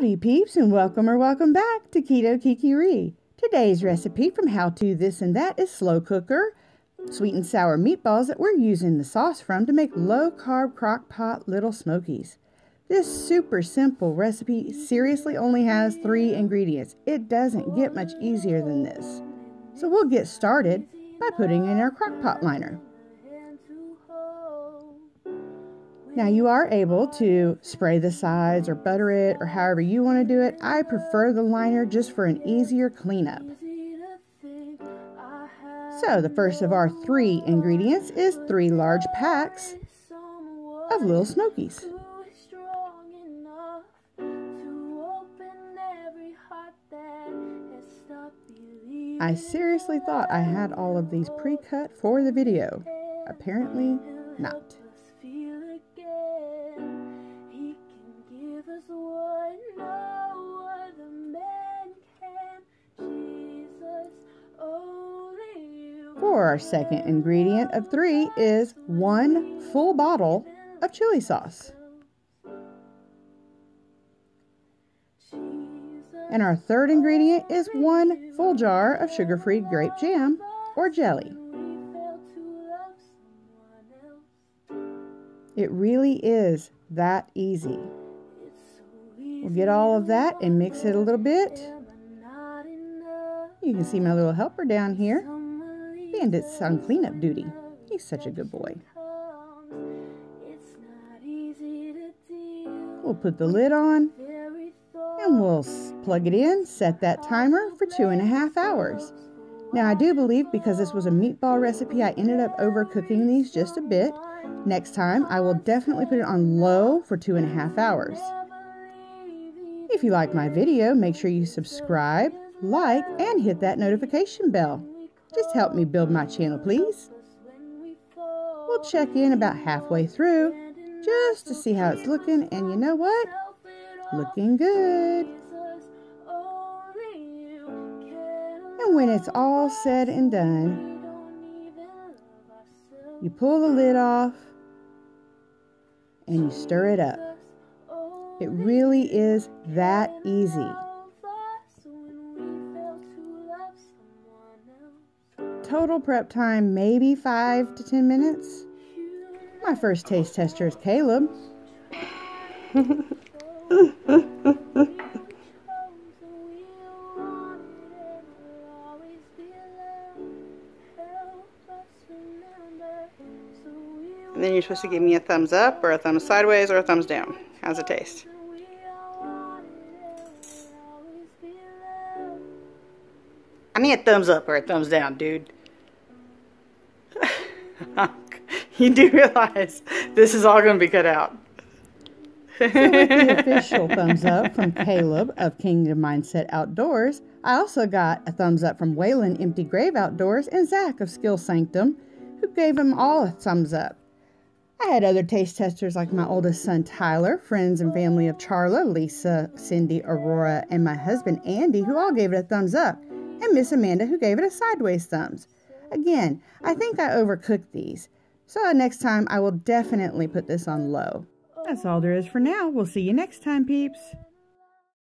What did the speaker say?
Howdy peeps and welcome or welcome back to Keto Kikire. Today's recipe from How To This and That is slow cooker, sweet and sour meatballs that we're using the sauce from to make low carb crock pot little smokies. This super simple recipe seriously only has three ingredients. It doesn't get much easier than this. So we'll get started by putting in our crock pot liner. Now you are able to spray the sides or butter it or however you want to do it. I prefer the liner just for an easier cleanup. So the first of our three ingredients is three large packs of Little Smokies. I seriously thought I had all of these pre-cut for the video. Apparently not. For our second ingredient of three is one full bottle of chili sauce. And our third ingredient is one full jar of sugar-free grape jam or jelly. It really is that easy. We'll get all of that and mix it a little bit. You can see my little helper down here. Bandit's on cleanup duty. He's such a good boy. We'll put the lid on and we'll plug it in, set that timer for two and a half hours. Now I do believe because this was a meatball recipe, I ended up overcooking these just a bit. Next time, I will definitely put it on low for two and a half hours. If you like my video, make sure you subscribe, like, and hit that notification bell. Just help me build my channel, please. We'll check in about halfway through just to see how it's looking, and you know what? Looking good. And when it's all said and done, you pull the lid off and you stir it up. It really is that easy. Total prep time maybe 5 to 10 minutes. My first taste tester is Caleb. And then you're supposed to give me a thumbs up or a thumbs sideways or a thumbs down. How's it taste? I need a thumbs up or a thumbs down, dude. You do realize this is all going to be cut out. so with the official thumbs up from Caleb of Kingdom Mindset Outdoors, I also got a thumbs up from Waylon Empty Grave Outdoors and Zach of Skill Sanctum, who gave them all a thumbs up. I had other taste testers like my oldest son Tyler, friends and family of Charla, Lisa, Cindy, Aurora, and my husband Andy, who all gave it a thumbs up, and Miss Amanda, who gave it a sideways thumbs. Again, I think I overcooked these, so next time I will definitely put this on low. That's all there is for now. We'll see you next time, peeps.